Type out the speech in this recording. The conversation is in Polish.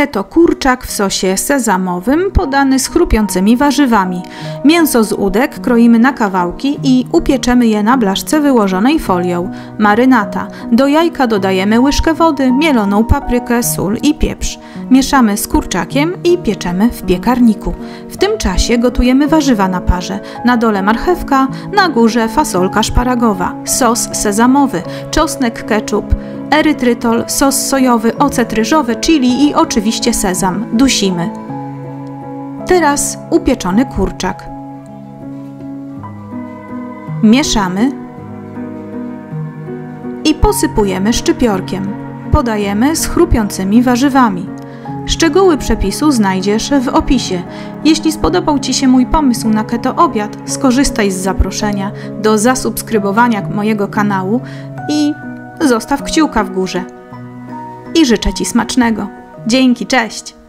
Keto kurczak w sosie sezamowym podany z chrupiącymi warzywami. Mięso z udek kroimy na kawałki i upieczemy je na blaszce wyłożonej folią. Marynata. Do jajka dodajemy łyżkę wody, mieloną paprykę, sól i pieprz. Mieszamy z kurczakiem i pieczemy w piekarniku. W tym czasie gotujemy warzywa na parze. Na dole marchewka, na górze fasolka szparagowa, sos sezamowy, czosnek ketchup, erytrytol, sos sojowy, ocet ryżowy, chili i oczywiście sezam. Dusimy. Teraz upieczony kurczak. Mieszamy i posypujemy szczypiorkiem. Podajemy z chrupiącymi warzywami. Szczegóły przepisu znajdziesz w opisie. Jeśli spodobał Ci się mój pomysł na keto obiad, skorzystaj z zaproszenia do zasubskrybowania mojego kanału i zostaw kciuka w górze. I życzę Ci smacznego. Dzięki, cześć!